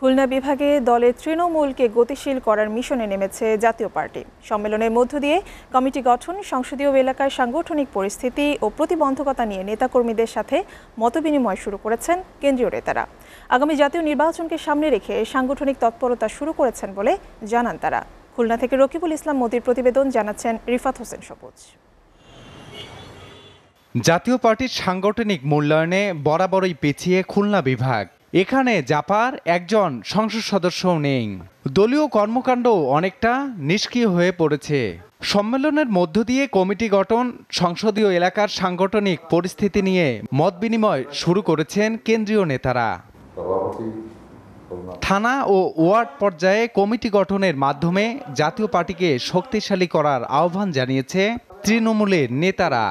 খুলনা বিভাগে দলের তৃণমূলকে গতিশীল করার মিশনে নেমেছে জাতীয় পার্টি। সম্মেলনের মধ্য দিয়ে কমিটি গঠন, সংসদীয় এলাকায় সাংগঠনিক পরিস্থিতি ও প্রতিবন্ধকতা নিয়ে নেতাকর্মীদের সাথে মতবিনিময় শুরু করেছেন কেন্দ্রীয় নেতারা। আগামী জাতীয় নির্বাচনকে সামনে রেখে সাংগঠনিক তৎপরতা শুরু করেছেন বলে জানান তারা। খুলনা থেকে রকিবুল ইসলাম মোদির প্রতিবেদন জানাচ্ছেন রিফাত হোসেন সবুজ। জাতীয় পার্টির সাংগঠনিক মূল্যায়নে বরাবরই পিছিয়ে খুলনা বিভাগ। এখানে জাপার একজন সংসদ সদস্যও নেই। দলীয় কর্মকাণ্ড অনেকটা নিষ্ক্রিয় হয়ে পড়েছে। সম্মেলনের মধ্য দিয়ে কমিটি গঠন, সংসদীয় এলাকার সাংগঠনিক পরিস্থিতি নিয়ে মত বিনিময় শুরু করেছেন কেন্দ্রীয় নেতারা। থানা ও ওয়ার্ড পর্যায়ে কমিটি গঠনের মাধ্যমে জাতীয় পার্টিকে শক্তিশালী করার আহ্বান জানিয়েছে তৃণমূলের নেতারা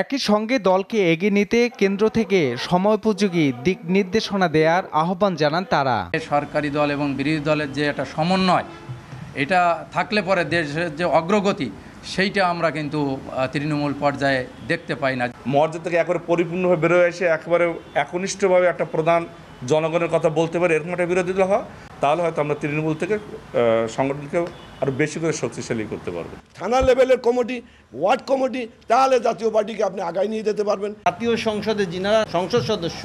একই সঙ্গে দলকে এগিয়ে নিতে কেন্দ্র থেকে সময়োপযোগী দিক নির্দেশনা দেওয়ার আহ্বান জানান তারা। সরকারি দল এবং বিরোধী দলের যে একটা সমন্বয় এটা থাকলে পরে দেশের যে অগ্রগতি সেইটা আমরা কিন্তু তৃণমূল পর্যায়ে দেখতে পাই না। মর্যাদা থেকে একবারে পরিপূর্ণভাবে বেরোয় এসে একেবারে একনিষ্ঠভাবে একটা প্রধান জনগণের কথা বলতে পারে এরকম একটা বিরোধী দল হয় তাহলে হয়তো আমরা তৃণমূল থেকে সংগঠনকে আরও বেশি করে শক্তিশালী করতে পারব। থানা লেভেলের কমিটি ওয়ার্ড কমিটি তাহলে জাতীয় পার্টিকে আপনি আগায় নিয়ে যেতে পারবেন। জাতীয় সংসদে যিনারা সংসদ সদস্য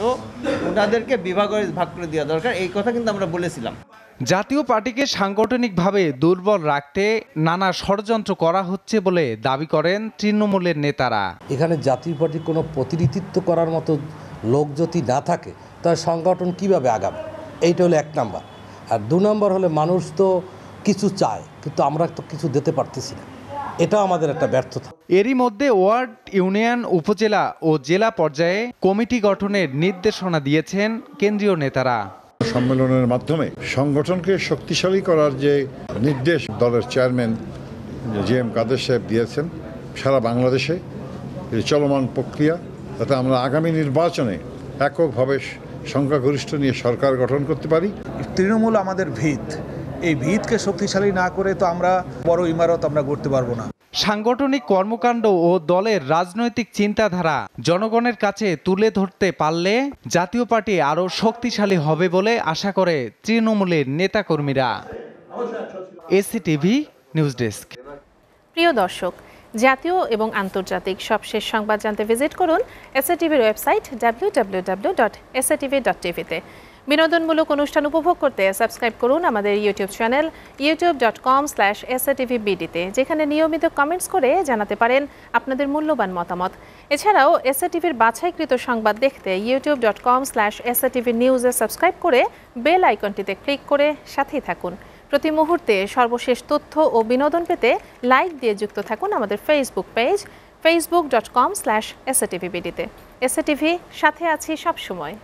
ওনাদেরকে বিভাগে ভাগ করে দেওয়া দরকার এই কথা কিন্তু আমরা বলেছিলাম। জাতীয় পার্টিকে সাংগঠনিকভাবে দুর্বল রাখতে নানা ষড়যন্ত্র করা হচ্ছে বলে দাবি করেন তৃণমূলের নেতারা। এখানে জাতীয় পার্টির কোনো প্রতিনিধিত্ব করার মতো লোক যদি না থাকে তাহলে সংগঠন কীভাবে আগাবে? এইটা হলো এক নাম্বার। আর দু নম্বর হলে মানুষ তো কিছু চায় কিন্তু আমরা তো কিছু দিতে পারতেছি না। এটাও আমাদের একটা ব্যর্থতা। এরই মধ্যে ওয়ার্ড ইউনিয়ন উপজেলা ও জেলা পর্যায়ে কমিটি গঠনের নির্দেশনা দিয়েছেন কেন্দ্রীয় নেতারা। সম্মেলনের মাধ্যমে সংগঠনকে শক্তিশালী করার যে নির্দেশ দলের চেয়ারম্যান জি এম কাদের সাহেব দিয়েছেন সারা বাংলাদেশে চলমান প্রক্রিয়া যাতে আমরা আগামী নির্বাচনে এককভাবে সংখ্যাগরিষ্ঠ নিয়ে সরকার গঠন করতে পারি। তৃণমূল আমাদের ভিত। এই ভিতকে শক্তিশালী না করে তো আমরা বড় ইমারত আমরা করতে পারব না। সাংগঠনিক কর্মকাণ্ড ও দলের রাজনৈতিক চিন্তাধারা জনগণের কাছে তুলে ধরতে পারলে জাতীয় পার্টি আরও শক্তিশালী হবে বলে আশা করে তৃণমূলের নেতাকর্মীরা। ACTV news desk. প্রিয় দর্শক জাতীয় এবং আন্তর্জাতিক সবশেষ সংবাদ জানতে ভিজিট করুন এসএটিভির ওয়েবসাইট www.satv.tv-তে বিনোদনমূলক অনুষ্ঠান উপভোগ করতে সাবস্ক্রাইব করুন আমাদের YouTube channel YouTube dot com slash বিডিতে যেখানে নিয়মিত কমেন্টস করে জানাতে পারেন আপনাদের মূল্যবান মতামত। এছাড়াও এসএটিভির বাছাইকৃত সংবাদ দেখতে ইউটিউব ডট কম স্ল্যাশ নিউজে সাবস্ক্রাইব করে বেল আইকনটিতে ক্লিক করে সাথেই থাকুন। প্রতি মুহূর্তে সর্বশেষ তথ্য ও বিনোদন পেতে লাইক দিয়ে যুক্ত থাকুন আমাদের Facebook page Facebook dot com slash SATV বিডিতে SATV সাথে আছি সবসময়।